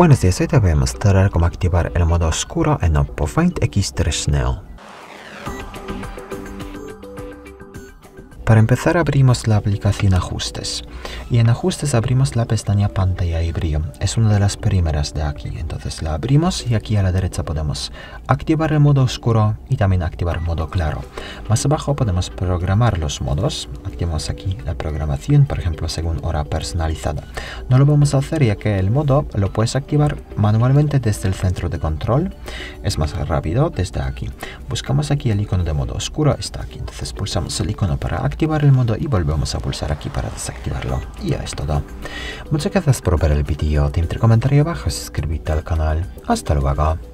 Buenos días, hoy te voy a mostrar cómo activar el modo oscuro en Oppo Find X3 Neo. Para empezar abrimos la aplicación Ajustes y en Ajustes abrimos la pestaña Pantalla y brillo. Es una de las primeras de aquí, entonces la abrimos y aquí a la derecha podemos activar el modo oscuro y también activar modo claro. Más abajo podemos programar los modos. Activamos aquí la programación, por ejemplo, según hora personalizada. No lo vamos a hacer ya que el modo lo puedes activar manualmente desde el centro de control. Es más rápido desde aquí. Buscamos aquí el icono de modo oscuro, está aquí. Entonces pulsamos el icono para activar activar el modo y volvemos a pulsar aquí para desactivarlo. Y ya es todo. Muchas gracias por ver el vídeo, te comentar abajo, suscríbete al canal. Hasta luego.